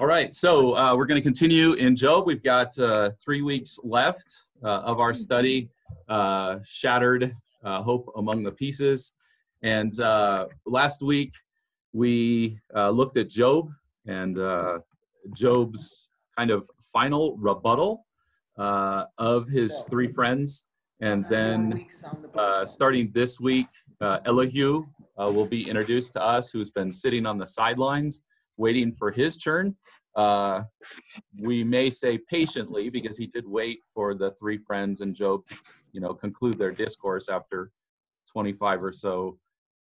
All right, so uh, we're going to continue in Job. We've got uh, three weeks left uh, of our study, uh, Shattered uh, Hope Among the Pieces. And uh, last week we looked at Job and Job's kind of final rebuttal of his three friends. And then starting this week, Elihu will be introduced to us, who's been sitting on the sidelines waiting for his turn. Uh, we may say patiently because he did wait for the three friends and Job to, you know, conclude their discourse after 25 or so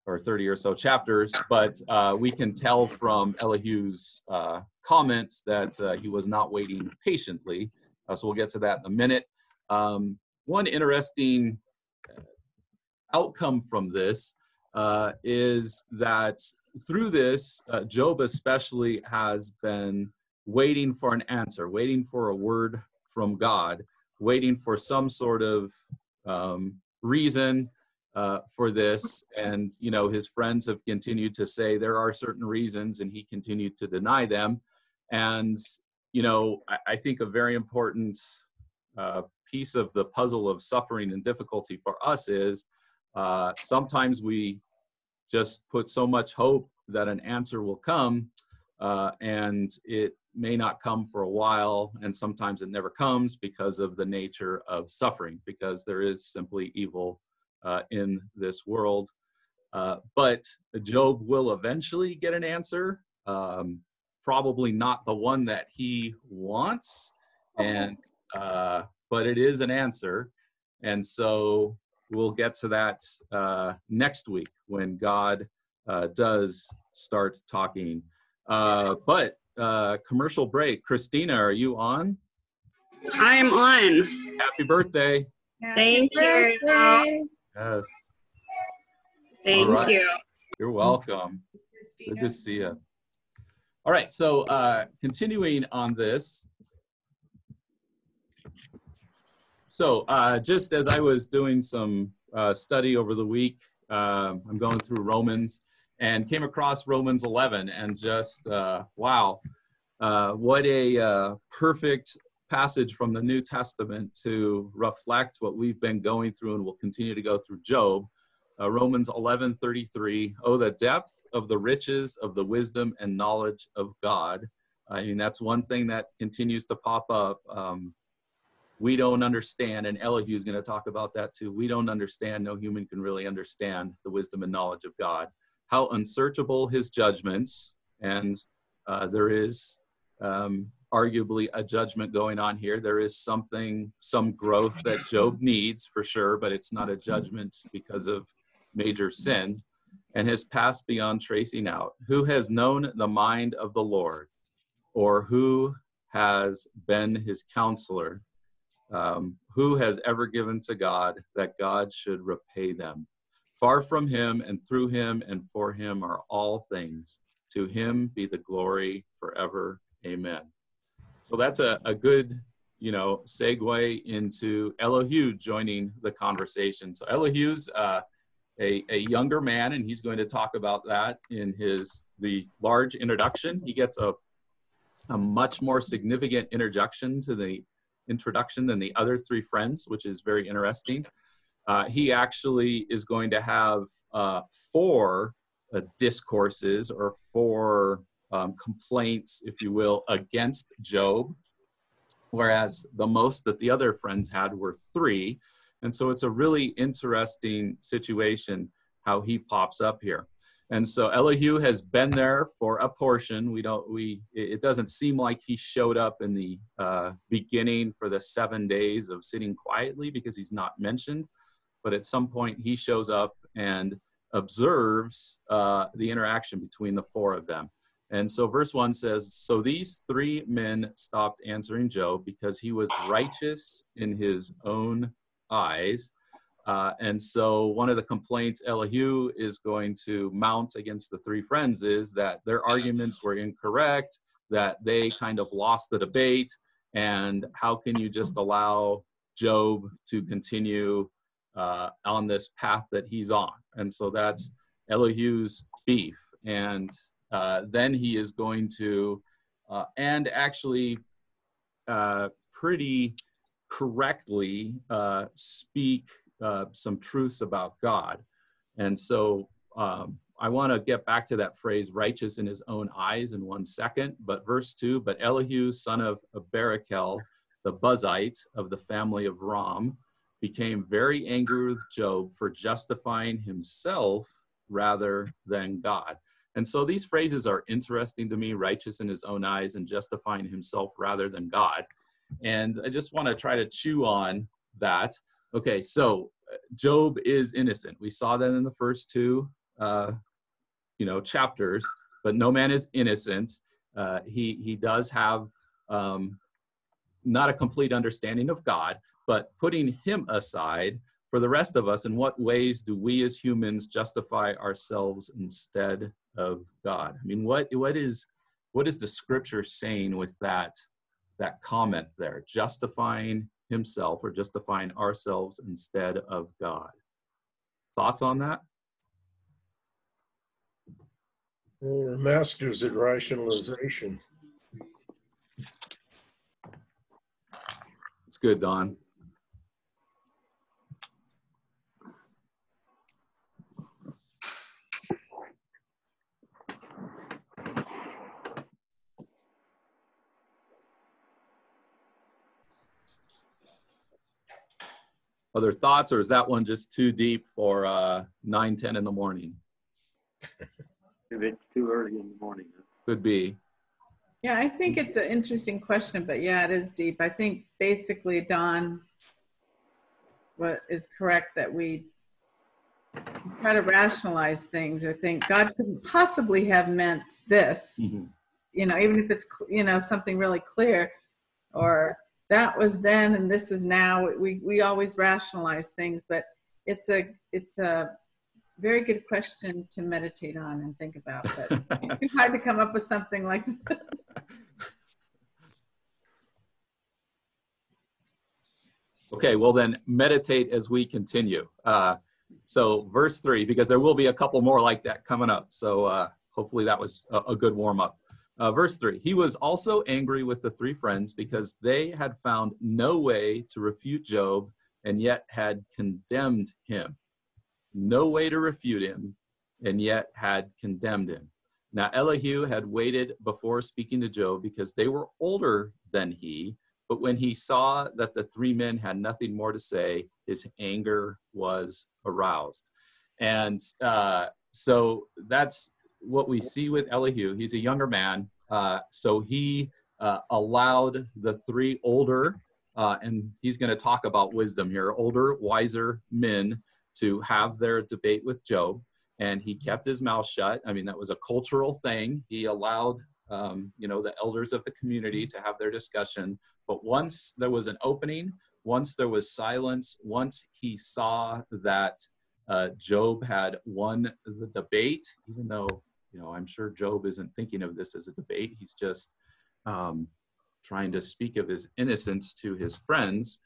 or 30 or so chapters. But uh, we can tell from Elihu's uh, comments that uh, he was not waiting patiently. Uh, so we'll get to that in a minute. Um, one interesting uh, outcome from this is that through this, uh, Job especially has been waiting for an answer, waiting for a word from God, waiting for some sort of um, reason uh, for this. And, you know, his friends have continued to say there are certain reasons, and he continued to deny them. And, you know, I, I think a very important uh, piece of the puzzle of suffering and difficulty for us is uh, sometimes we just put so much hope that an answer will come uh, and it may not come for a while and sometimes it never comes because of the nature of suffering because there is simply evil uh, in this world. Uh, but job will eventually get an answer um, probably not the one that he wants and uh, but it is an answer. And so we'll get to that uh, next week when God uh, does start talking. Uh, but uh, commercial break. Christina, are you on? I'm on. Happy birthday. Thank you. Yes. Thank right. you. You're welcome. Christina. Good to see you. All right, so uh, continuing on this, So uh, just as I was doing some uh, study over the week, uh, I'm going through Romans and came across Romans 11 and just, uh, wow, uh, what a uh, perfect passage from the New Testament to reflect what we've been going through and will continue to go through Job. Romans 11:33. Oh, the depth of the riches of the wisdom and knowledge of God. I mean, that's one thing that continues to pop up. Um, we don't understand, and Elihu is going to talk about that too. We don't understand, no human can really understand the wisdom and knowledge of God. How unsearchable his judgments, and uh, there is um, arguably a judgment going on here. There is something, some growth that Job needs for sure, but it's not a judgment because of major sin, and has passed beyond tracing out. Who has known the mind of the Lord, or who has been his counselor? Um, who has ever given to God that God should repay them? Far from him and through him and for him are all things. To him be the glory forever. Amen. So that's a, a good, you know, segue into Elihu joining the conversation. So Elihu's uh, a, a younger man, and he's going to talk about that in his the large introduction. He gets a a much more significant introduction to the introduction than the other three friends, which is very interesting. Uh, he actually is going to have uh, four uh, discourses or four um, complaints, if you will, against Job, whereas the most that the other friends had were three. And so it's a really interesting situation how he pops up here. And so Elihu has been there for a portion. We don't. We. It doesn't seem like he showed up in the uh, beginning for the seven days of sitting quietly because he's not mentioned. But at some point he shows up and observes uh, the interaction between the four of them. And so verse one says, "So these three men stopped answering Job because he was righteous in his own ey." Uh, and so one of the complaints Elihu is going to mount against the three friends is that their arguments were incorrect, that they kind of lost the debate, and how can you just allow Job to continue uh, on this path that he's on? And so that's Elihu's beef. And uh, then he is going to uh, and actually uh, pretty correctly uh, speak uh, some truths about God. And so um, I want to get back to that phrase, righteous in his own eyes, in one second. But verse 2 But Elihu, son of Barakel, the Buzite of the family of Ram, became very angry with Job for justifying himself rather than God. And so these phrases are interesting to me righteous in his own eyes and justifying himself rather than God. And I just want to try to chew on that. Okay, so uh, Job is innocent. We saw that in the first two, uh, you know, chapters. But no man is innocent. Uh, he he does have um, not a complete understanding of God, but putting him aside for the rest of us, in what ways do we as humans justify ourselves instead of God? I mean, what what is what is the scripture saying with that that comment there? Justifying himself or justifying ourselves instead of God. Thoughts on that? we're masters at rationalization. It's good, Don. Other thoughts, or is that one just too deep for uh, 9, 10 in the morning? If it's too early in the morning. Could be. Yeah, I think it's an interesting question, but yeah, it is deep. I think basically, Don, what is correct that we try to rationalize things or think God couldn't possibly have meant this, Mm-hmm. you know, even if it's, you know, something really clear or that was then and this is now. We, we always rationalize things, but it's a, it's a very good question to meditate on and think about. But it's hard to come up with something like that. Okay, well then meditate as we continue. Uh, so verse three, because there will be a couple more like that coming up. So uh, hopefully that was a, a good warm up. Uh, verse three, he was also angry with the three friends because they had found no way to refute Job and yet had condemned him. No way to refute him and yet had condemned him. Now Elihu had waited before speaking to Job because they were older than he but when he saw that the three men had nothing more to say, his anger was aroused. And uh, so that's what we see with Elihu. He's a younger man. Uh, so he uh, allowed the three older, uh, and he's going to talk about wisdom here, older, wiser men to have their debate with Job. And he kept his mouth shut. I mean, that was a cultural thing. He allowed um, you know, the elders of the community to have their discussion. But once there was an opening, once there was silence, once he saw that uh, Job had won the debate, even though, you know, I'm sure Job isn't thinking of this as a debate, he's just um, trying to speak of his innocence to his friends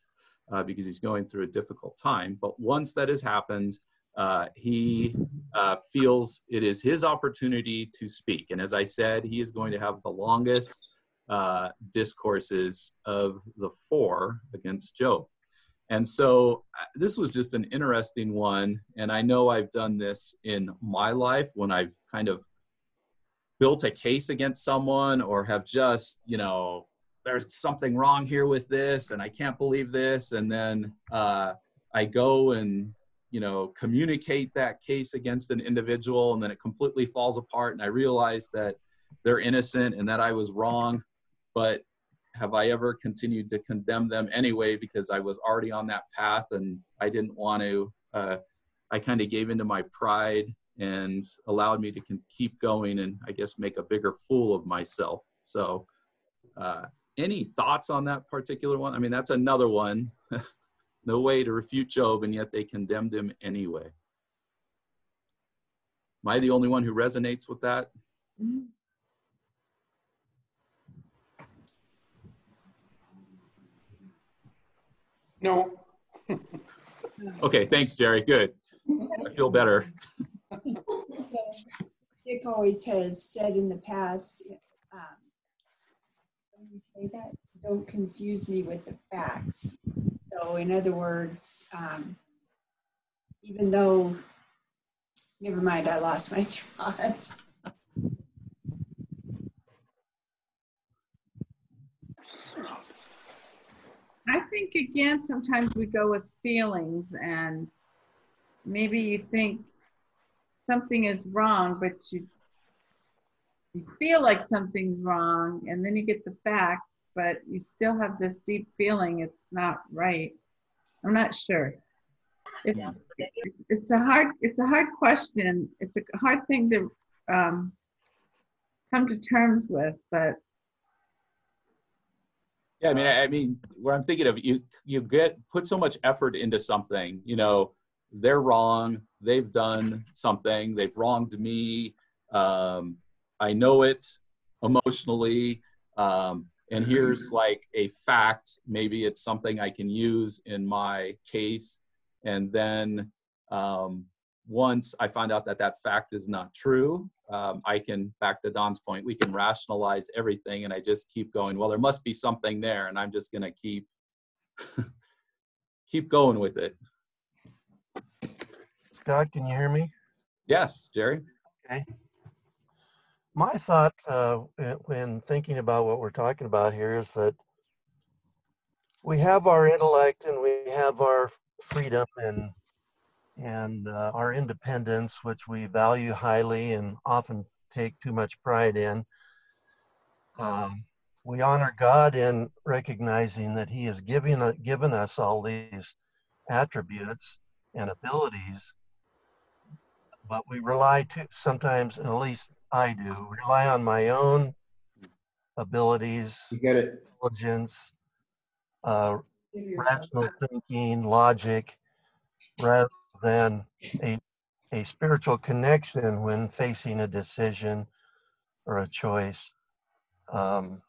uh, because he's going through a difficult time. But once that has happened, uh, he uh, feels it is his opportunity to speak. And as I said, he is going to have the longest uh, discourses of the four against Job. And so uh, this was just an interesting one. And I know I've done this in my life when I've kind of built a case against someone or have just, you know, there's something wrong here with this and I can't believe this. And then uh, I go and you know communicate that case against an individual and then it completely falls apart and i realize that they're innocent and that i was wrong but have i ever continued to condemn them anyway because i was already on that path and i didn't want to uh, i kind of gave into my pride and allowed me to can keep going and i guess make a bigger fool of myself so uh, any thoughts on that particular one i mean that's another one no way to refute Job, and yet they condemned him anyway. Am I the only one who resonates with that? No. okay, thanks, Jerry. Good. I feel better. Dick always has said in the past, um, say that? Don't confuse me with the facts. So, in other words, um, even though, never mind, I lost my thought. I think again, sometimes we go with feelings and maybe you think something is wrong, but you you feel like something's wrong and then you get the facts, but you still have this deep feeling it's not right. I'm not sure. It's it's a hard it's a hard question. It's a hard thing to um, come to terms with, but Yeah, I mean, I, I mean, where I'm thinking of you, you get put so much effort into something. You know, they're wrong. They've done something. They've wronged me. Um, I know it emotionally. Um, and here's like a fact. Maybe it's something I can use in my case. And then um, once I find out that that fact is not true, um, I can, back to Don's point, we can rationalize everything. And I just keep going, well, there must be something there. And I'm just going to keep, keep going with it. Scott, can you hear me? Yes, Jerry. Okay. My thought uh, when- thinking about what we're talking about here is that we have our intellect and we have our freedom and and uh, our independence, which we value highly and often take too much pride in. Um, we honor God in recognizing that He has given given us all these attributes and abilities, but we rely too sometimes, at least I do, rely on my own abilities, You get it. intelligence, uh, rational thinking, logic, rather than a, a spiritual connection when facing a decision or a choice. Um,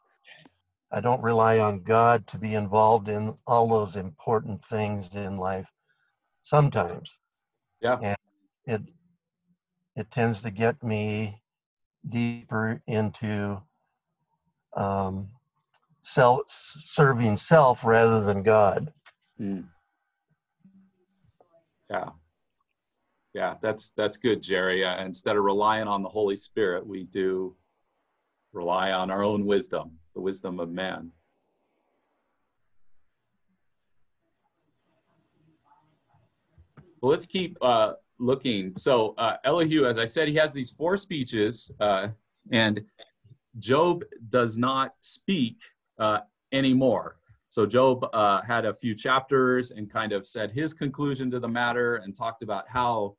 I don't rely on God to be involved in all those important things in life. Sometimes. Yeah. And it it tends to get me deeper into um, self serving self rather than God. Mm. Yeah. Yeah, that's that's good, Jerry. Uh, instead of relying on the Holy Spirit, we do rely on our own wisdom, the wisdom of man. Well, let's keep uh, looking. So uh, Elihu, as I said, he has these four speeches, uh, and Job does not speak uh, anymore. So Job uh, had a few chapters and kind of said his conclusion to the matter and talked about how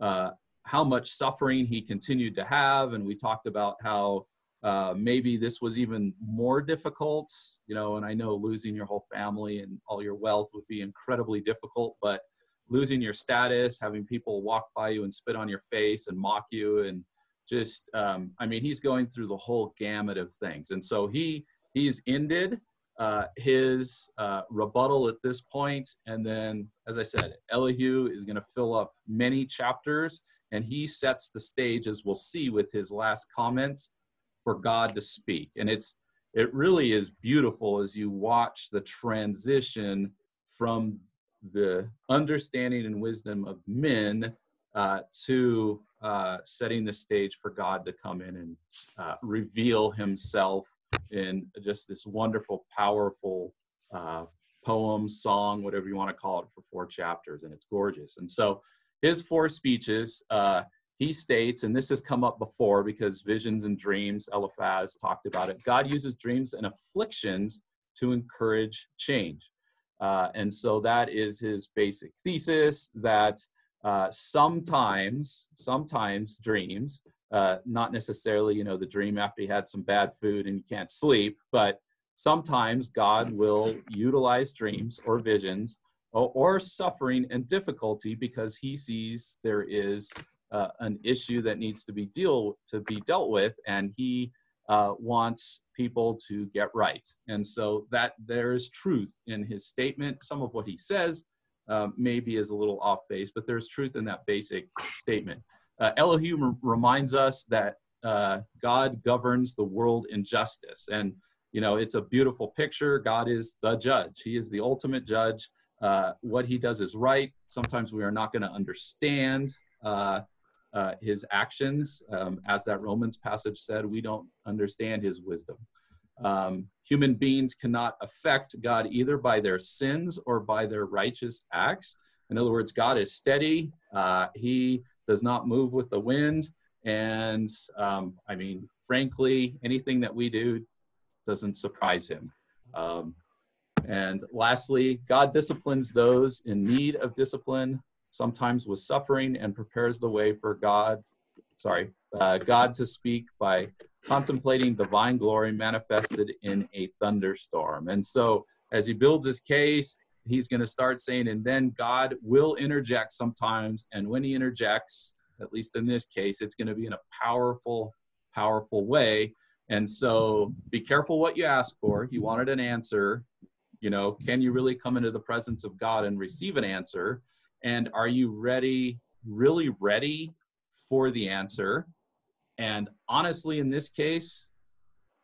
uh, how much suffering he continued to have, and we talked about how uh, maybe this was even more difficult. You know, and I know losing your whole family and all your wealth would be incredibly difficult, but losing your status, having people walk by you and spit on your face and mock you, and just um, I mean, he's going through the whole gamut of things, and so he he's ended uh, his uh, rebuttal at this point, and then, as I said, Elihu is going to fill up many chapters, and he sets the stage, as we'll see with his last comments, for God to speak, and it's it really is beautiful as you watch the transition from the understanding and wisdom of men uh, to uh, setting the stage for God to come in and uh, reveal Himself in just this wonderful, powerful uh, poem, song, whatever you want to call it, for four chapters, and it's gorgeous. And so, his four speeches, uh, he states, and this has come up before because visions and dreams, Eliphaz talked about it. God uses dreams and afflictions to encourage change. Uh, and so that is his basic thesis that uh, sometimes, sometimes dreams, uh, not necessarily, you know, the dream after you had some bad food and you can't sleep, but sometimes God will utilize dreams or visions or, or suffering and difficulty because he sees there is uh, an issue that needs to be deal to be dealt with, and he uh, wants people to get right. And so that there is truth in his statement. Some of what he says uh, maybe is a little off base, but there's truth in that basic statement. Uh, Elihu reminds us that uh, God governs the world in justice. And you know, it's a beautiful picture. God is the judge. He is the ultimate judge. Uh, what he does is right. Sometimes we are not going to understand uh, his actions. Um, as that Romans passage said, we don't understand his wisdom. Um, human beings cannot affect God either by their sins or by their righteous acts. In other words, God is steady. Uh, he does not move with the wind. And um, I mean, frankly, anything that we do doesn't surprise him. Um, and lastly, God disciplines those in need of discipline, sometimes with suffering, and prepares the way for God, sorry, uh, God to speak by contemplating divine glory manifested in a thunderstorm. And so, as he builds his case, he's going to start saying, and then God will interject sometimes. And when he interjects, at least in this case, it's going to be in a powerful, powerful way. And so be careful what you ask for. You wanted an answer. You know, can you really come into the presence of God and receive an answer? And are you ready, really ready for the answer? And honestly, in this case,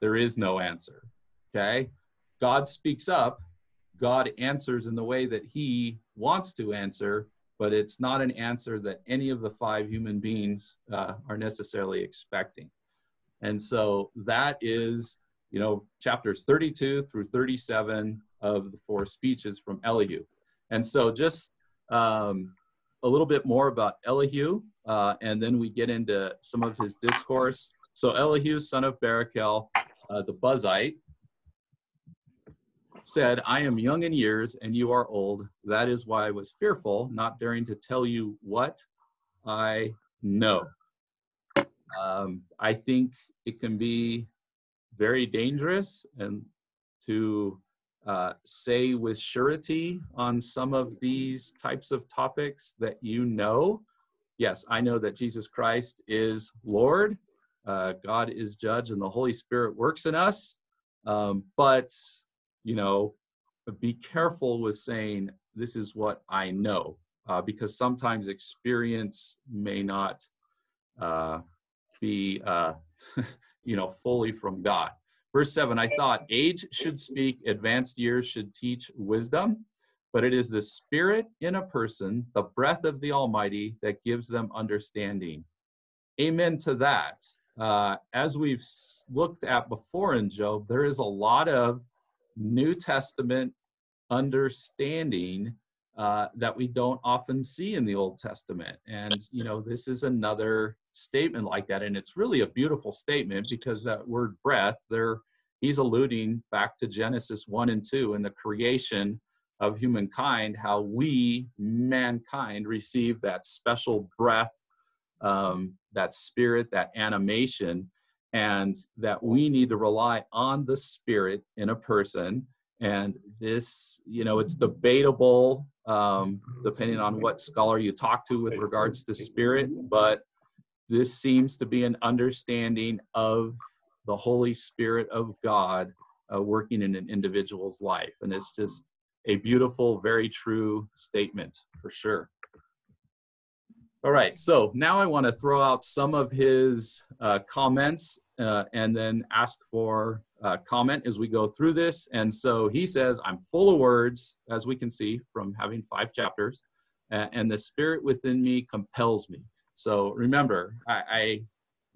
there is no answer. Okay. God speaks up, God answers in the way that he wants to answer, but it's not an answer that any of the five human beings uh, are necessarily expecting. And so that is, you know, chapters 32 through 37 of the four speeches from Elihu. And so just um, a little bit more about Elihu, uh, and then we get into some of his discourse. So Elihu, son of Barakel, uh, the Buzite, said, I am young in years and you are old. That is why I was fearful, not daring to tell you what I know. Um, I think it can be very dangerous and to uh, say with surety on some of these types of topics that you know. Yes, I know that Jesus Christ is Lord, uh, God is judge, and the Holy Spirit works in us. Um, but you know, be careful with saying, this is what I know, uh, because sometimes experience may not uh, be, uh, you know, fully from God. Verse 7 I thought age should speak, advanced years should teach wisdom, but it is the Spirit in a person, the breath of the Almighty, that gives them understanding. Amen to that. Uh, as we've looked at before in Job, there is a lot of New Testament understanding uh, that we don't often see in the Old Testament. And, you know, this is another statement like that. And it's really a beautiful statement because that word breath, there, he's alluding back to Genesis 1 and 2 and the creation of humankind, how we, mankind, receive that special breath, um, that spirit, that animation and that we need to rely on the spirit in a person. And this you know it's debatable um, depending on what scholar you talk to with regards to spirit but this seems to be an understanding of the holy spirit of god uh, working in an individual's life and it's just a beautiful very true statement for sure all right, so now I want to throw out some of his uh, comments uh, and then ask for uh, comment as we go through this. And so he says, I'm full of words, as we can see from having five chapters, and the spirit within me compels me. So remember, I, I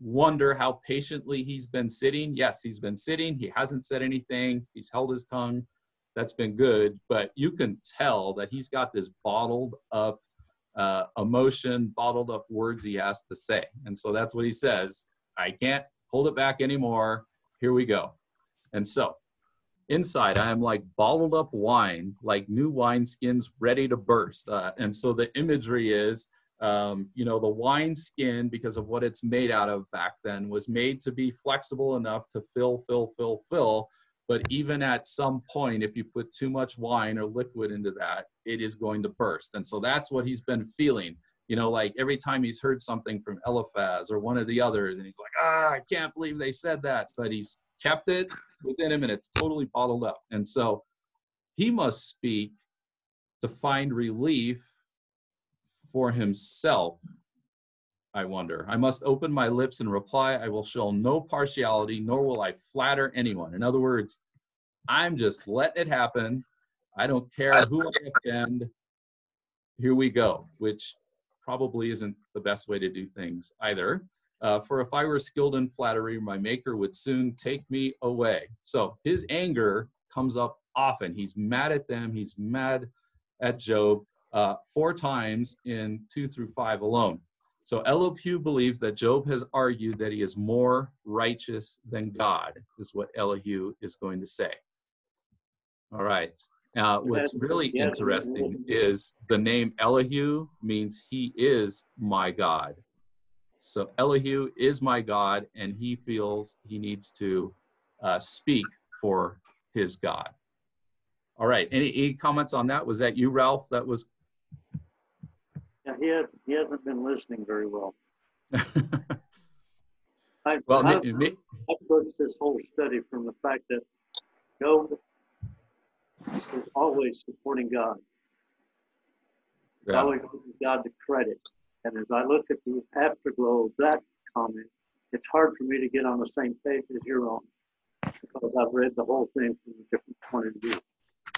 wonder how patiently he's been sitting. Yes, he's been sitting, he hasn't said anything, he's held his tongue. That's been good, but you can tell that he's got this bottled up uh, emotion, bottled up words he has to say. And so that's what he says. I can't hold it back anymore. Here we go. And so inside, I am like bottled up wine, like new wine skins ready to burst. Uh, and so the imagery is, um, you know, the wine skin, because of what it's made out of back then, was made to be flexible enough to fill, fill, fill, fill but even at some point, if you put too much wine or liquid into that, it is going to burst. And so that's what he's been feeling. You know, like every time he's heard something from Eliphaz or one of the others, and he's like, ah, I can't believe they said that. But he's kept it within him and it's totally bottled up. And so he must speak to find relief for himself I wonder. I must open my lips and reply. I will show no partiality, nor will I flatter anyone. In other words, I'm just letting it happen. I don't care who I offend. Here we go, which probably isn't the best way to do things either. Uh, for if I were skilled in flattery, my maker would soon take me away. So his anger comes up often. He's mad at them. He's mad at Job uh, four times in two through five alone. So Elihu believes that Job has argued that he is more righteous than God, is what Elihu is going to say. All right. Now, what's really interesting is the name Elihu means he is my God. So Elihu is my God, and he feels he needs to uh, speak for his God. All right. Any, any comments on that? Was that you, Ralph? That was. He had, he hasn't been listening very well. I, well, I, ma- ma- I approached this whole study from the fact that Job is always supporting God, yeah. always giving God the credit. And as I look at the afterglow of that comment, it's hard for me to get on the same page as you're on because I've read the whole thing from a different point of view.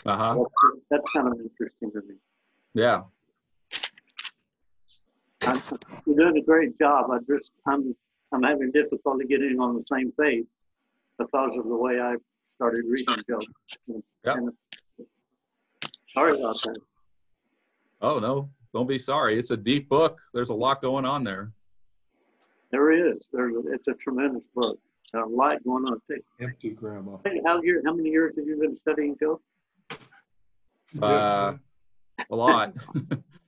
Uh-huh. That's, that's kind of interesting to me. Yeah. I'm, you're doing a great job. I just I'm I'm having difficulty getting on the same page because of the way I started reading Job. Yep. And- sorry about that. Oh no, don't be sorry. It's a deep book. There's a lot going on there. There is. There's a, it's a tremendous book. A lot going on. Hey, Empty grandma. How year? How many years have you been studying Job? Uh, a lot.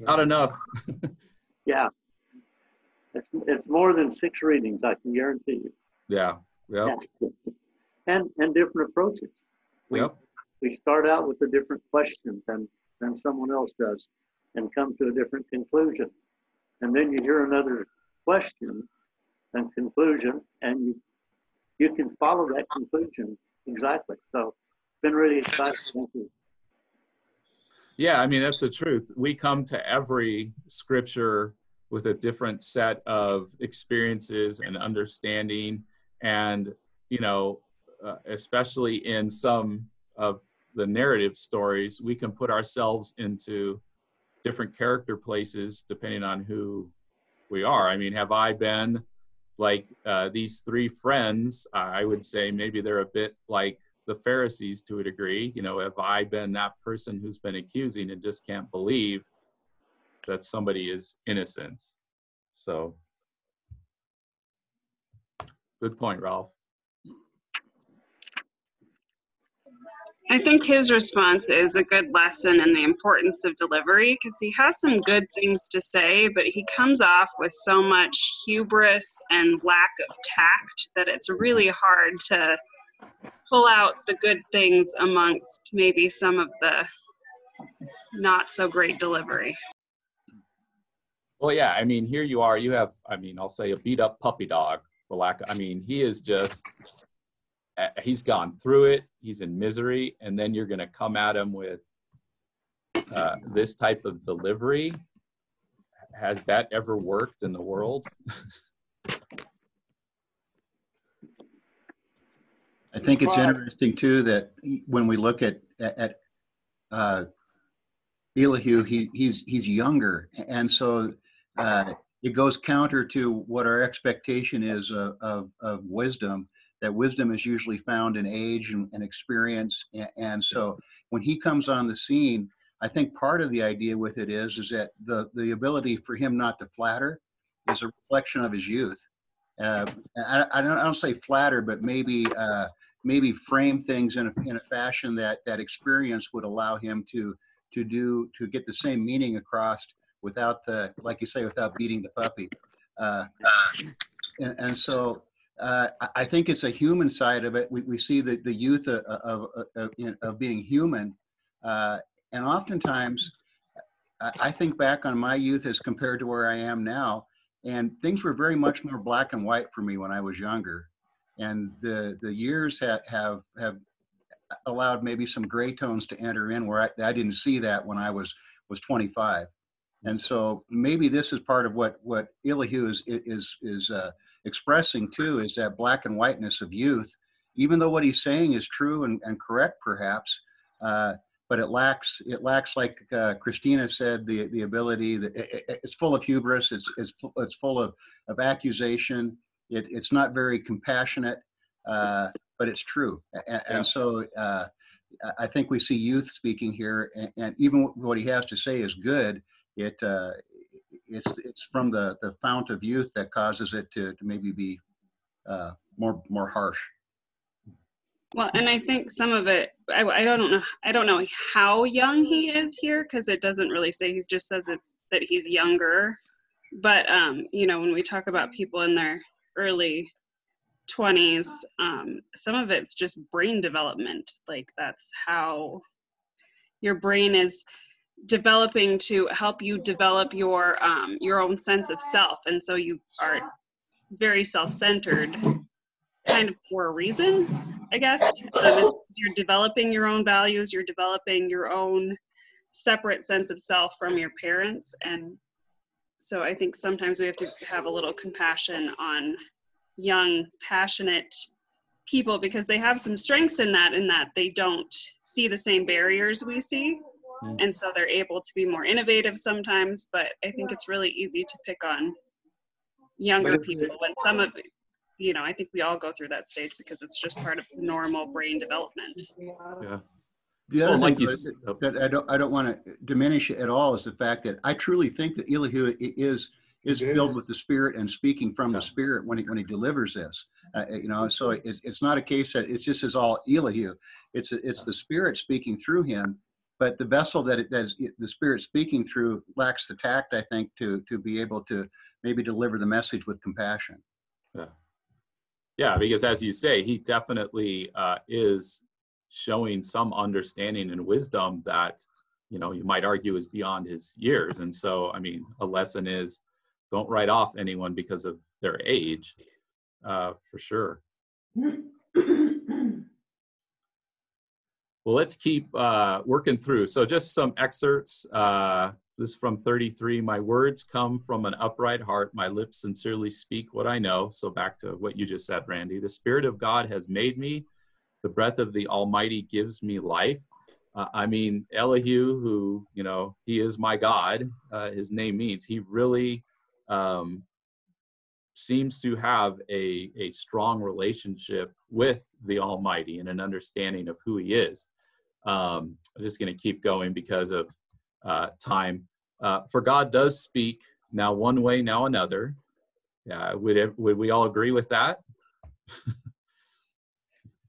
Not enough. Yeah. It's it's more than six readings. I can guarantee you. Yeah. Yep. Yeah. And and different approaches. We, Yep. we start out with a different question than than someone else does, and come to a different conclusion, and then you hear another question and conclusion, and you you can follow that conclusion exactly. So, it's been really exciting. Yeah, I mean that's the truth. We come to every scripture with a different set of experiences and understanding, and you know, uh, especially in some of the narrative stories, we can put ourselves into different character places depending on who we are. I mean, have I been like uh, these three friends? I would say maybe they're a bit like the Pharisees to a degree. You know, have I been that person who's been accusing and just can't believe that somebody is innocent? So, good point, Ralph. I think his response is a good lesson in the importance of delivery because he has some good things to say, but he comes off with so much hubris and lack of tact that it's really hard to pull out the good things amongst maybe some of the not so great delivery. Well, yeah, I mean, here you are. You have, I mean, I'll say a beat up puppy dog for lack. Of, I mean, he is just, uh, he's gone through it. He's in misery, and then you're going to come at him with uh, this type of delivery. Has that ever worked in the world? I think it's interesting too that when we look at at uh, Elihu, he he's he's younger, and so uh, it goes counter to what our expectation is of, of, of wisdom. That wisdom is usually found in age and, and experience, and, and so when he comes on the scene, I think part of the idea with it is is that the the ability for him not to flatter is a reflection of his youth. Uh, I, I don't I don't say flatter, but maybe. Uh, maybe frame things in a, in a fashion that that experience would allow him to to do to get the same meaning across without the like you say without beating the puppy uh, and, and so uh, I- think it's a human side of it. We, we see the, the youth of, of, of, of being human. Uh, and oftentimes, I think back on my youth as compared to where I am now, and things were very much more black and white for me when I was younger and the the years have have have allowed maybe some gray tones to enter in where I, I didn't see that when I was was 25. And so maybe this is part of what what Elihu is is is uh, expressing too is that black and whiteness of youth. Even though what he's saying is true and, and correct, perhaps, uh, but it lacks it lacks like uh, Christina said the the ability that it, it, it's full of hubris. It's it's it's full of of accusation. It, it's not very compassionate, uh, but it's true. And, Yeah. and so uh, I think we see youth speaking here, and, and even what he has to say is good. It uh, it's it's from the the fount of youth that causes it to, to maybe be uh, more more harsh. Well, and I think some of it, I, I don't know, I don't know how young he is here because it doesn't really say. He just says it's that he's younger. But um, you know, when we talk about people in their early 20s, um, some of it's just brain development. Like that's how your brain is developing to help you develop your um, your own sense of self, and so you are very self-centered, kind of for a reason. I guess. Um, you're developing your own values, you're developing your own separate sense of self from your parents. And so I think sometimes we have to have a little compassion on young, passionate people because they have some strengths in that, in that they don't see the same barriers we see. Mm. And so they're able to be more innovative sometimes, but I think it's really easy to pick on younger people when some of you know, I think we all go through that stage because it's just part of normal brain development. Yeah. The Well, other like thing you that- s- oh. that I don't I don't want to diminish at all is the fact that I truly think that Elihu is is It filled is. with the Spirit and speaking from Yeah. the Spirit when he when he delivers this. Uh, you know, so it's it's not a case that it's just as all Elihu. It's it's the Spirit speaking through him, but the vessel that it that is the Spirit speaking through lacks the tact, I think, to to be able to maybe deliver the message with compassion. Yeah, because as you say, he definitely uh, is showing some understanding and wisdom that, you know, you might argue is beyond his years. And so, I mean, a lesson is don't write off anyone because of their age, uh, for sure. Well, let's keep uh, working through. So, just some excerpts. Uh, this is from 33. My words come from an upright heart. My lips sincerely speak what I know. So, back to what you just said, Randy. The Spirit of God has made me. The breath of the Almighty gives me life. Uh, I mean, Elihu, who, you know, he is my God, uh, his name means, he really um, seems to have a, a strong relationship with the Almighty and an understanding of who he is. Um, I'm just going to keep going because of uh, time. Uh, for God does speak now one way, now another. Yeah, would would we all agree with that?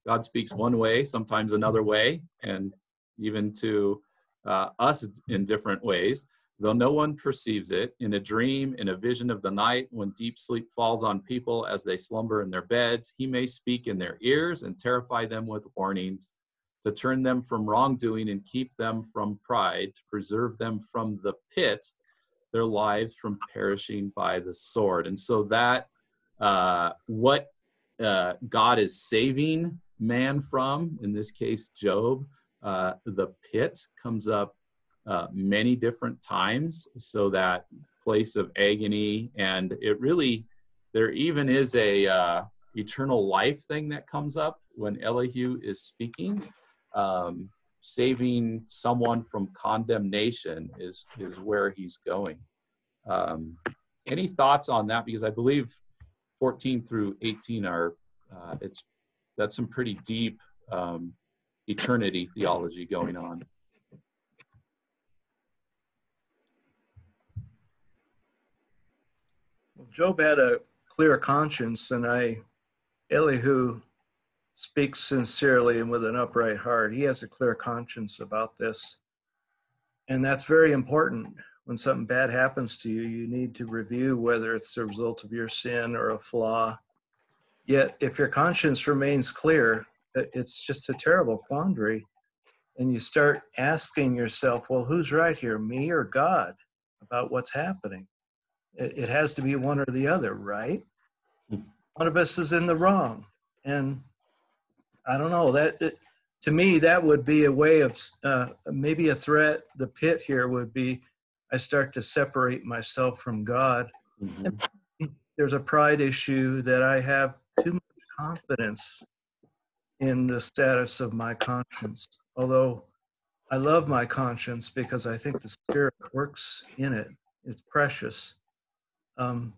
God speaks one way, sometimes another way, and even to uh, us in different ways. Though no one perceives it, in a dream, in a vision of the night, when deep sleep falls on people as they slumber in their beds, he may speak in their ears and terrify them with warnings to turn them from wrongdoing and keep them from pride, to preserve them from the pit, their lives from perishing by the sword. And so that uh, what uh, God is saving man from, in this case, Job, uh, the pit comes up uh, many different times. So that place of agony, and it really, there even is a uh, eternal life thing that comes up when Elihu is speaking. Um, saving someone from condemnation is is where he's going. Um, any thoughts on that? Because I believe 14 through 18 are uh, it's that's some pretty deep um, eternity theology going on. Well, Job had a clear conscience, and I, Elihu, speaks sincerely and with an upright heart. He has a clear conscience about this. And that's very important. When something bad happens to you, you need to review whether it's the result of your sin or a flaw. Yet, if your conscience remains clear, it's just a terrible quandary. And you start asking yourself, well, who's right here, me or God, about what's happening? It, it has to be one or the other, right? One of us is in the wrong. And I don't know that it, to me that would be a way of uh, maybe a threat. The pit here would be I start to separate myself from God. Mhm. There's a pride issue that I have too much confidence in the status of my conscience. Although I love my conscience because I think the Spirit works in it. It's precious. Um,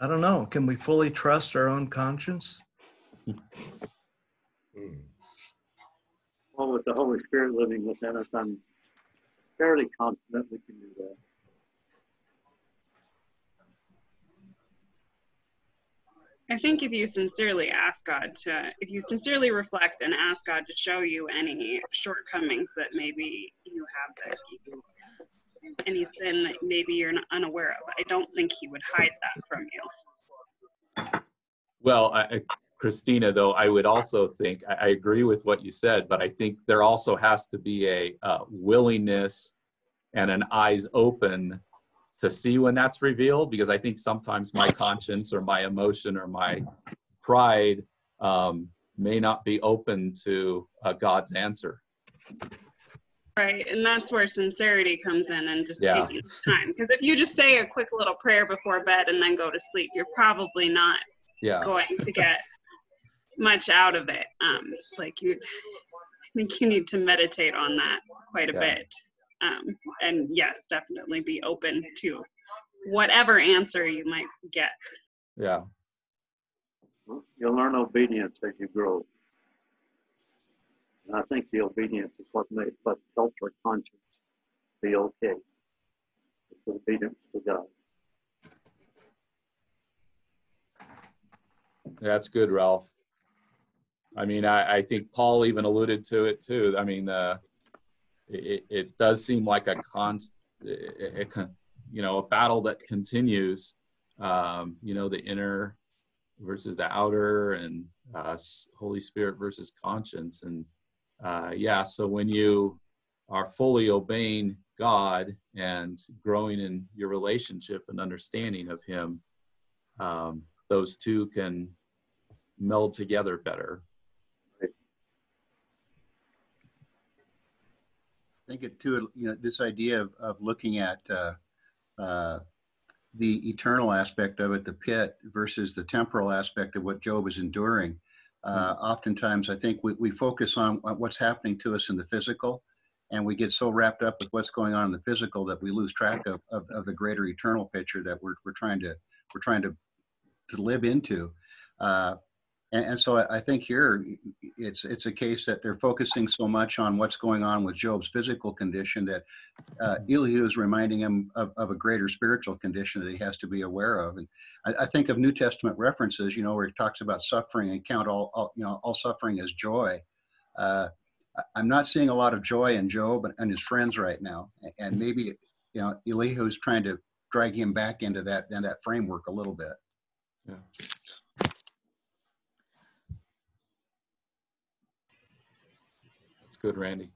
I don't know. Can we fully trust our own conscience? Hmm. Well, with the Holy Spirit living within us, I'm fairly confident we can do that. I think if you sincerely ask God to, if you sincerely reflect and ask God to show you any shortcomings that maybe you have that you, any sin that maybe you're unaware of, I don't think He would hide that from you. Well, I- Christina, though, I would also think, I, I agree with what you said, but I think there also has to be a uh, willingness and an eyes open to see when that's revealed, because I think sometimes my conscience or my emotion or my pride um, may not be open to uh, God's answer. Right, and that's where sincerity comes in and just Yeah. taking time. Because if you just say a quick little prayer before bed and then go to sleep, you're probably not Yeah. going to get much out of it. Um, like you, I think you need to meditate on that quite a Yeah. bit. Um, and yes, definitely be open to whatever answer you might get. Yeah. You'll learn obedience as you grow. And I think the obedience is what makes what helps our conscience be okay. It's obedience to God. That's good, Ralph. I mean, I, I think Paul even alluded to it too. I mean, uh, it, it does seem like a con, it, it, you know, a battle that continues. Um, you know, the inner versus the outer, and uh, Holy Spirit versus conscience, and uh, yeah. So when you are fully obeying God and growing in your relationship and understanding of Him, um, those two can meld together better. I think it too, you know, this idea of, of looking at uh, uh, the eternal aspect of it, the pit, versus the temporal aspect of what Job is enduring. Uh, oftentimes, I think we, we focus on what's happening to us in the physical, and we get so wrapped up with what's going on in the physical that we lose track of, of, of the greater eternal picture that we're, we're trying to we're trying to to live into. Uh, and, and so I, I think here it's it's a case that they're focusing so much on what's going on with Job's physical condition that uh, Elihu is reminding him of, of a greater spiritual condition that he has to be aware of. And I, I think of New Testament references, you know, where it talks about suffering and count all, all you know all suffering as joy. Uh, I'm not seeing a lot of joy in Job and, his friends right now, and maybe you know Elihu's trying to drag him back into that that framework a little bit. Good, Randy.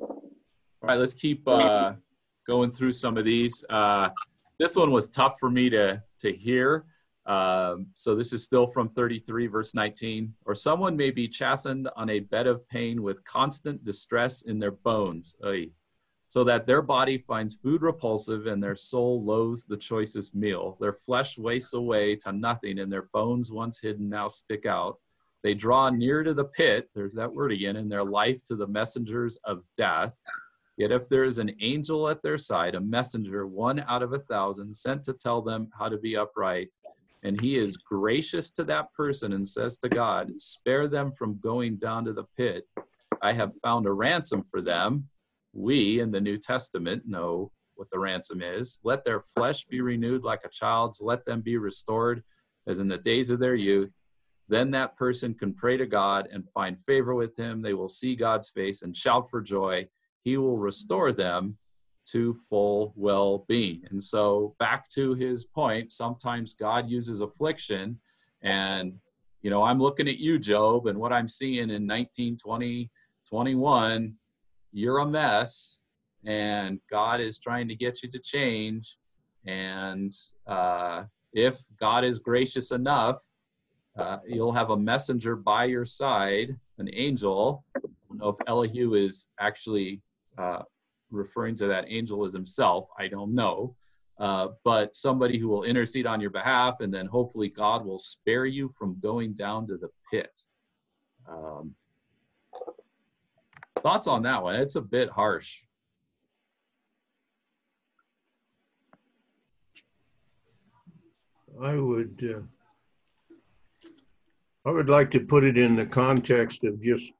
All right, let's keep uh, going through some of these. Uh, this one was tough for me to to hear. Um, so this is still from 33, verse 19. Or someone may be chastened on a bed of pain with constant distress in their bones, Ay. so that their body finds food repulsive and their soul loathes the choicest meal. Their flesh wastes away to nothing, and their bones, once hidden, now stick out. They draw near to the pit, there's that word again, in their life to the messengers of death. Yet if there is an angel at their side, a messenger, one out of a thousand, sent to tell them how to be upright, and he is gracious to that person and says to God, Spare them from going down to the pit. I have found a ransom for them. We in the New Testament know what the ransom is. Let their flesh be renewed like a child's, let them be restored as in the days of their youth. Then that person can pray to God and find favor with him. They will see God's face and shout for joy. He will restore them to full well being. And so, back to his point, sometimes God uses affliction. And, you know, I'm looking at you, Job, and what I'm seeing in 19, 20, 21, you're a mess, and God is trying to get you to change. And uh, if God is gracious enough, uh, you'll have a messenger by your side, an angel. I don't know if Elihu is actually uh, referring to that angel as himself. I don't know. Uh, but somebody who will intercede on your behalf, and then hopefully God will spare you from going down to the pit. Um, thoughts on that one? It's a bit harsh. I would, uh, I would like to put it in the context of just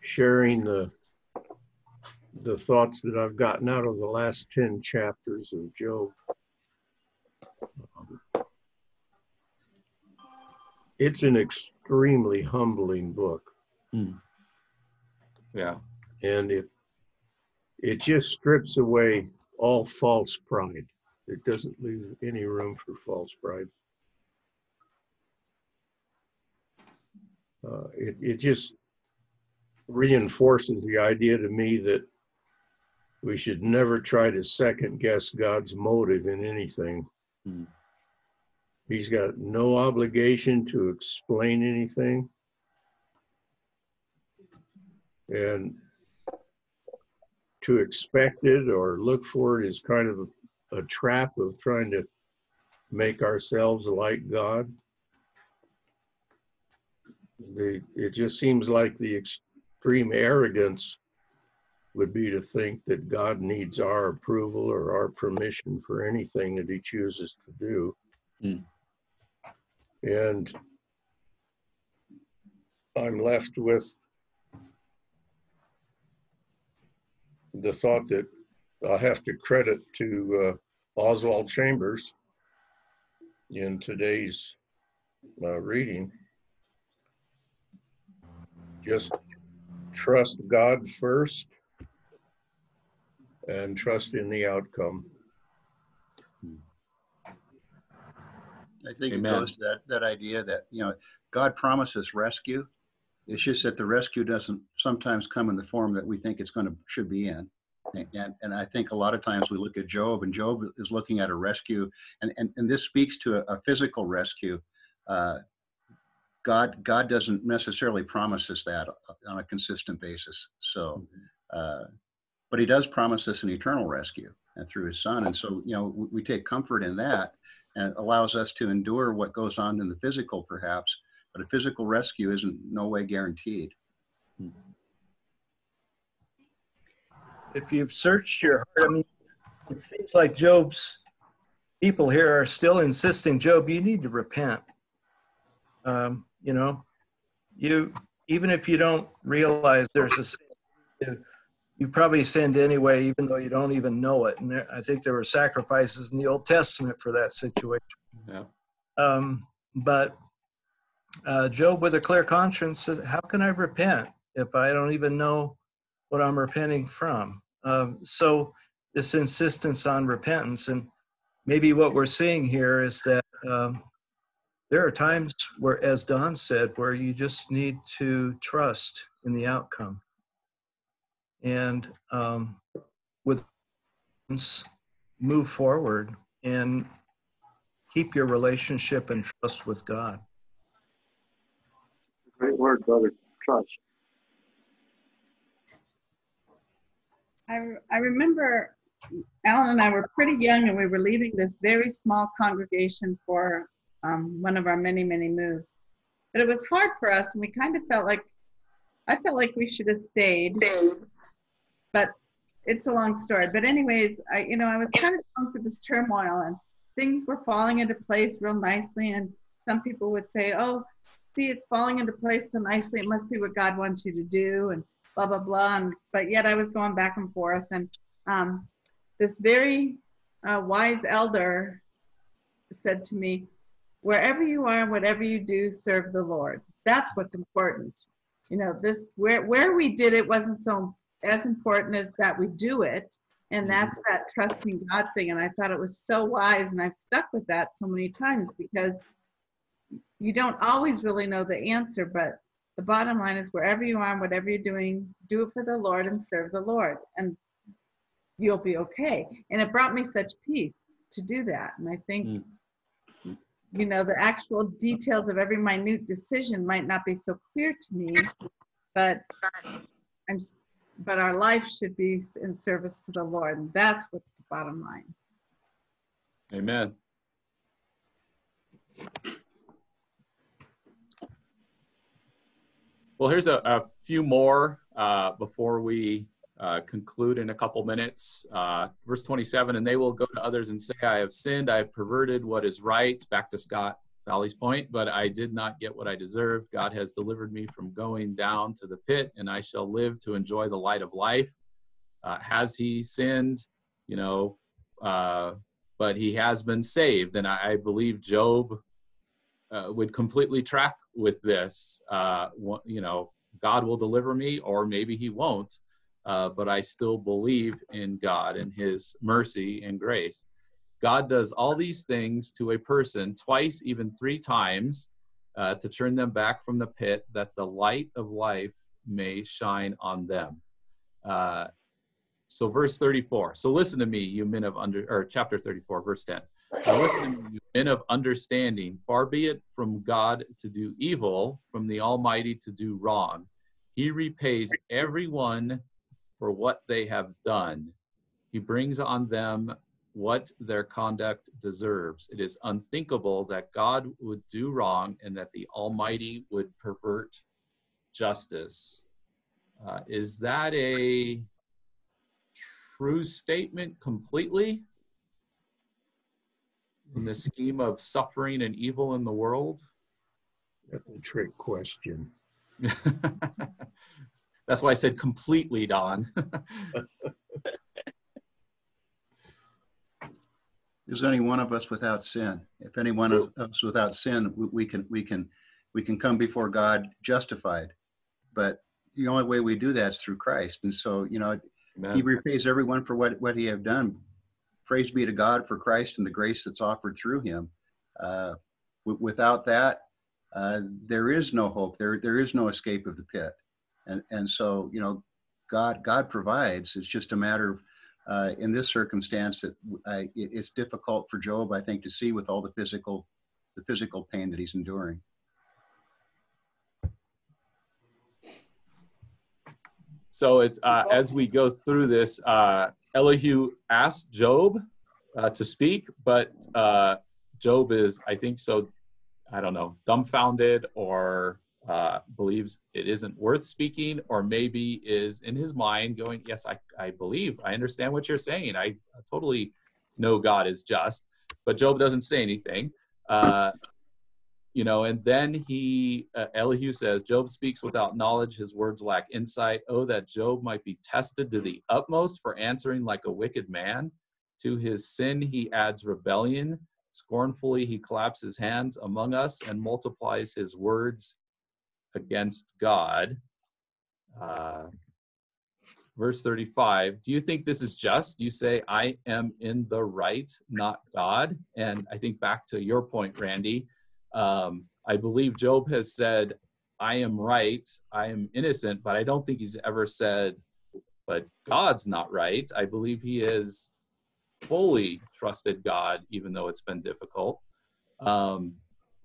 sharing the, the thoughts that I've gotten out of the last 10 chapters of Job. It's an extremely humbling book. Hmm. Yeah. And it, it just strips away all false pride. It doesn't leave any room for false pride. Uh, it, it just reinforces the idea to me that we should never try to second guess God's motive in anything. Hmm. He's got no obligation to explain anything. And to expect it or look for it is kind of a, a trap of trying to make ourselves like God. The, it just seems like the extreme arrogance would be to think that God needs our approval or our permission for anything that he chooses to do. Hmm. And I'm left with the thought that I have to credit to uh, Oswald Chambers in today's uh, reading. Just trust God first and trust in the outcome. I think Amen. it goes to that, that idea that, you know, God promises rescue. It's just that the rescue doesn't sometimes come in the form that we think it's going to, should be in. And, and, and I think a lot of times we look at Job and Job is looking at a rescue and, and, and this speaks to a, a physical rescue. Uh, God, God doesn't necessarily promise us that on a consistent basis. So, uh, but he does promise us an eternal rescue and through his son. And so, you know, we, we take comfort in that and it allows us to endure what goes on in the physical perhaps but a physical rescue isn't no way guaranteed if you've searched your heart, I mean, it seems like Job's people here are still insisting, Job, you need to repent. Um, you know, you even if you don't realize there's a sin, you probably sinned anyway, even though you don't even know it. And there, I think there were sacrifices in the Old Testament for that situation. Yeah. Um, but uh, Job, with a clear conscience, said, "How can I repent if I don't even know what I'm repenting from?" Um, so this insistence on repentance, and maybe what we're seeing here is that um, there are times where, as Don said, where you just need to trust in the outcome, and um, with move forward and keep your relationship and trust with God. Great word, brother. Trust. I, I remember Alan and I were pretty young and we were leaving this very small congregation for um, one of our many, many moves. But it was hard for us and we kind of felt like, I felt like we should have stayed. But it's a long story. But anyways, I, you know, I was kind of going through this turmoil and things were falling into place real nicely. And some people would say, oh, see, it's falling into place so nicely. It must be what God wants you to do. And blah blah blah and but yet i was going back and forth and um, this very uh, wise elder said to me wherever you are whatever you do serve the lord that's what's important you know this where where we did it wasn't so as important as that we do it and that's that trusting god thing and i thought it was so wise and i've stuck with that so many times because you don't always really know the answer but the bottom line is wherever you are, whatever you're doing, do it for the Lord and serve the Lord, and you'll be okay. And it brought me such peace to do that. And I think, mm. You know, the actual details of every minute decision might not be so clear to me, but I'm but our life should be in service to the Lord. And that's what the bottom line. Amen. Well, here's a, a few more uh, before we uh, conclude in a couple minutes. Uh, verse 27 And they will go to others and say, I have sinned, I have perverted what is right. Back to Scott Valley's point, but I did not get what I deserved. God has delivered me from going down to the pit, and I shall live to enjoy the light of life. Uh, has he sinned? You know, uh, but he has been saved. And I, I believe Job uh, would completely track with this. You know, God will deliver me, or maybe he won't. Uh, but I still believe in God and his mercy and grace. God does all these things to a person twice, even three times, uh, to turn them back from the pit, that the light of life may shine on them. Uh, so, verse 34. So, listen to me, you men of under, or chapter 34, verse 10. Now, listen to me, you men of understanding. Far be it from God to do evil, from the Almighty to do wrong. He repays everyone for what they have done. He brings on them what their conduct deserves. It is unthinkable that God would do wrong and that the Almighty would pervert justice. Uh, is that a true statement completely? In the scheme of suffering and evil in the world? That's a trick question. That's why I said completely, Don. There's only one of us without sin. If any one of us without sin, we can we can we can come before God justified. But the only way we do that is through Christ. And so, you know, Amen. He repays everyone for what what he have done. Praise be to God for Christ and the grace that's offered through him. Uh, w- without that, uh, there is no hope. There there is no escape of the pit. And and so, you know, God God provides. It's just a matter of uh, in this circumstance that it, it's difficult for Job, I think, to see with all the physical, the physical pain that he's enduring. So it's uh, as we go through this, uh, Elihu asked Job uh, to speak, but uh, Job is, I think, so I don't know, dumbfounded or uh, believes it isn't worth speaking, or maybe is in his mind going, Yes, I, I believe, I understand what you're saying. I totally know God is just. But Job doesn't say anything. Uh, you know, and then he, uh, Elihu says, Job speaks without knowledge, his words lack insight. Oh, that Job might be tested to the utmost for answering like a wicked man. To his sin, he adds rebellion. Scornfully, he claps his hands among us and multiplies his words against God. Uh, verse 35 Do you think this is just? You say, I am in the right, not God. And I think back to your point, Randy, um, I believe Job has said, I am right, I am innocent, but I don't think he's ever said, but God's not right. I believe he has fully trusted God, even though it's been difficult. Um,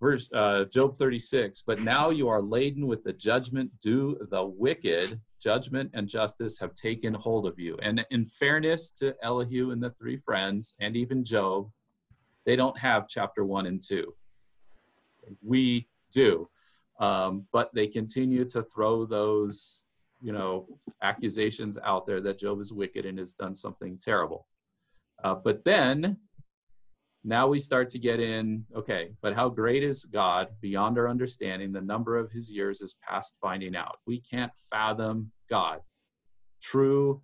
verse uh, Job 36. But now you are laden with the judgment due the wicked. Judgment and justice have taken hold of you. And in fairness to Elihu and the three friends, and even Job, they don't have chapter one and two. We do. Um, but they continue to throw those, you know, accusations out there that Job is wicked and has done something terrible. Uh, but then now we start to get in okay but how great is god beyond our understanding? The number of his years is past finding out. We can't fathom god. True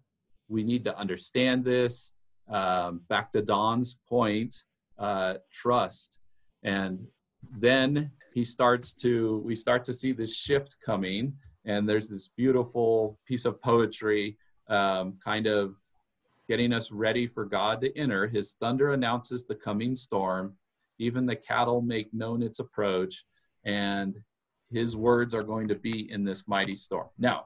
we need to understand this um, back to don's point uh, trust. And then he starts to we start to see this shift coming and there's this beautiful piece of poetry um, kind of getting us ready for God to enter. His thunder announces the coming storm. Even the cattle make known its approach, and his words are going to be in this mighty storm. Now,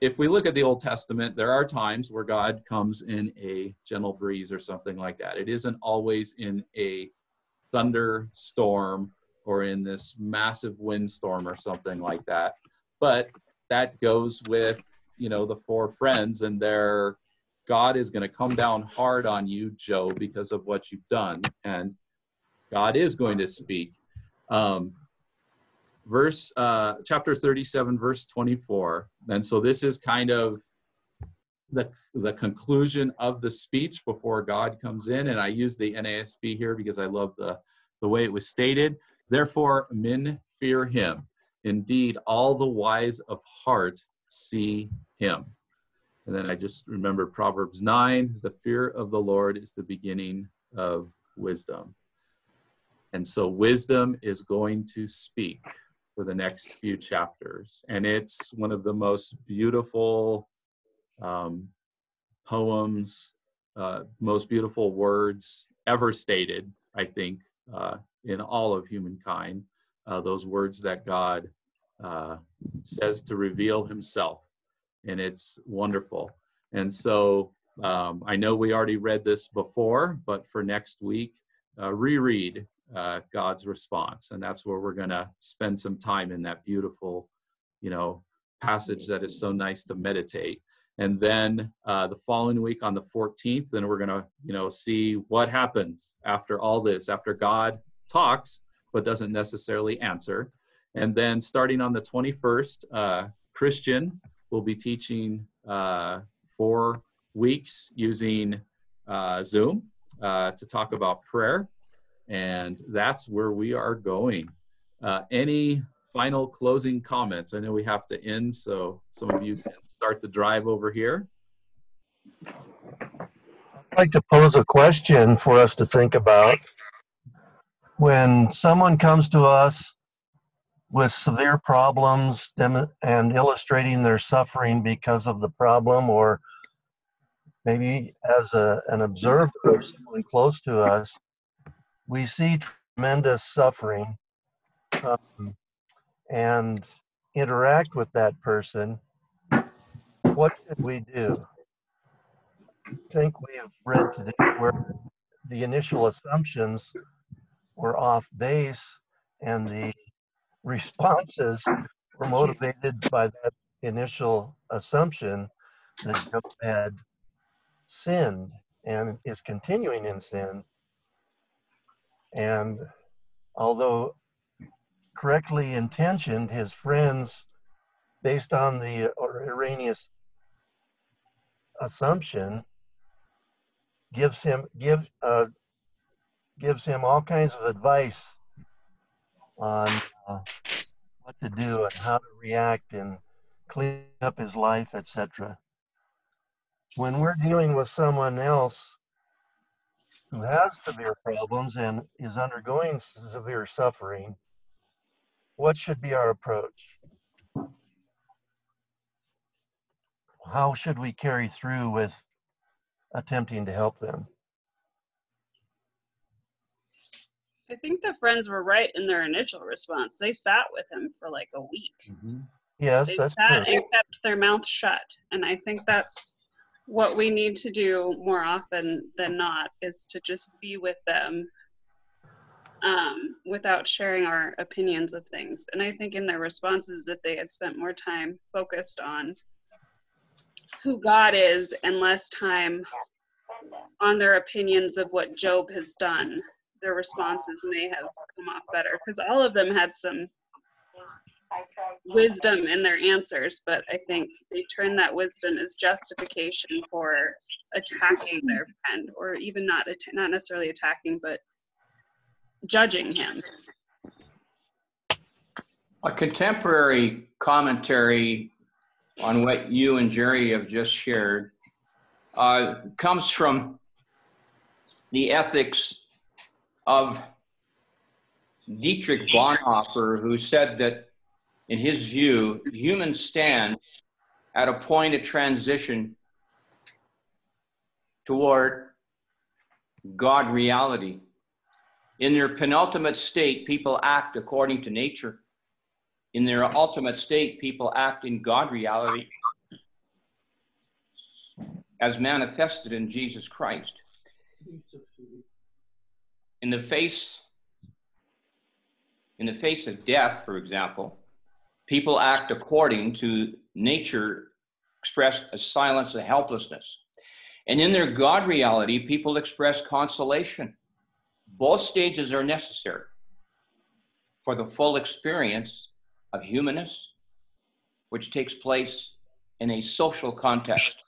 if we look at the Old Testament, there are times where God comes in a gentle breeze or something like that. It isn't always in a thunderstorm or in this massive windstorm or something like that. But that goes with you know, the four friends and their God is going to come down hard on you, Job, because of what you've done. And God is going to speak. Um, verse, uh, chapter 37, verse 24. And so this is kind of the, the conclusion of the speech before God comes in. And I use the NASB here because I love the, the way it was stated. Therefore, men fear him. Indeed, all the wise of heart see him. And then I just remember Proverbs 9 the fear of the Lord is the beginning of wisdom. And so wisdom is going to speak for the next few chapters. And it's one of the most beautiful um, poems, uh, most beautiful words ever stated, I think, uh, in all of humankind. Uh, those words that God uh, says to reveal himself and it's wonderful. And so um, I know we already read this before, but for next week, uh, reread uh, God's response, and that's where we're going to spend some time in that beautiful, you know, passage that is so nice to meditate. And then uh, the following week on the 14th, then we're going to, you know, see what happens after all this, after God talks but doesn't necessarily answer. And then starting on the 21st, uh, Christian We'll be teaching uh, four weeks using uh, Zoom uh, to talk about prayer. And that's where we are going. Uh, any final closing comments? I know we have to end, so some of you can start the drive over here. I'd like to pose a question for us to think about. When someone comes to us with severe problems and illustrating their suffering because of the problem or maybe as a, an observer or someone close to us we see tremendous suffering um, and interact with that person what should we do? I think we have read today where the initial assumptions were off base and the responses were motivated by that initial assumption that Job had sinned and is continuing in sin. And although correctly intentioned, his friends, based on the erroneous assumption, gives him give uh, gives him all kinds of advice on uh, what to do and how to react and clean up his life, etc. When we're dealing with someone else who has severe problems and is undergoing severe suffering, what should be our approach? How should we carry through with attempting to help them? I think the friends were right in their initial response. They sat with him for like a week. Mm-hmm. Yes, they that's sat true. and kept their mouth shut. And I think that's what we need to do more often than not is to just be with them um, without sharing our opinions of things. And I think in their responses, if they had spent more time focused on who God is and less time on their opinions of what Job has done, their responses may have come off better because all of them had some wisdom in their answers, but I think they turned that wisdom as justification for attacking their friend, or even not not necessarily attacking, but judging him. A contemporary commentary on what you and Jerry have just shared uh, comes from the ethics of Dietrich Bonhoeffer, who said that, in his view, humans stand at a point of transition toward God reality. In their penultimate state, people act according to nature. In their ultimate state, people act in God reality as manifested in Jesus Christ in the face in the face of death, for example, people act according to nature express a silence of helplessness. And in their God reality, people express consolation. Both stages are necessary for the full experience of humanness, which takes place in a social context.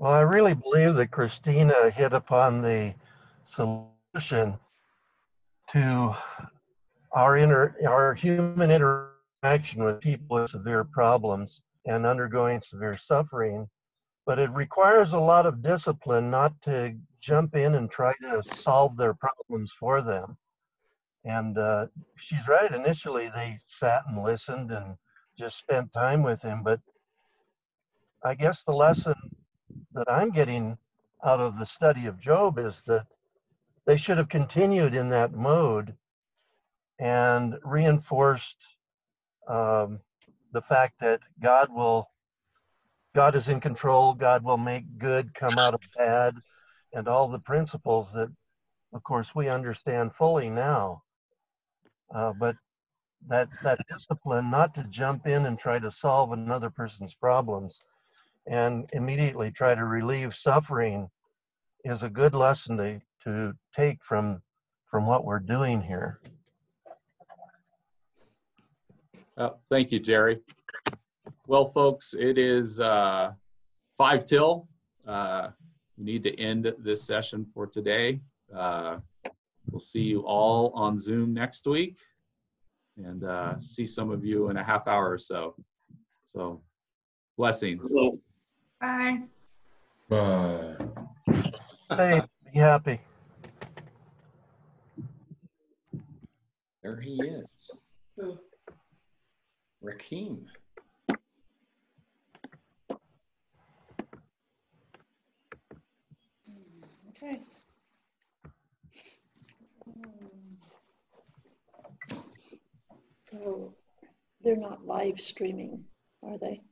Well, I really believe that Christina hit upon the solution to our inner, our human interaction with people with severe problems and undergoing severe suffering. But it requires a lot of discipline not to jump in and try to solve their problems for them. And uh, she's right. Initially, they sat and listened and just spent time with him. But I guess the lesson that I'm getting out of the study of Job is that they should have continued in that mode and reinforced um, the fact that God will, God is in control, God will make good come out of bad, and all the principles that, of course, we understand fully now. Uh, but that that discipline not to jump in and try to solve another person's problems and immediately try to relieve suffering is a good lesson to, to take from from what we're doing here. Uh, thank you, Jerry. Well, folks, it is uh, five till. Uh, we need to end this session for today. Uh, we'll see you all on Zoom next week and uh, see some of you in a half hour or so. So, blessings. Hello. Bye. Bye. Hey, be happy. There he is. Rakim. Okay. So they're not live streaming, are they?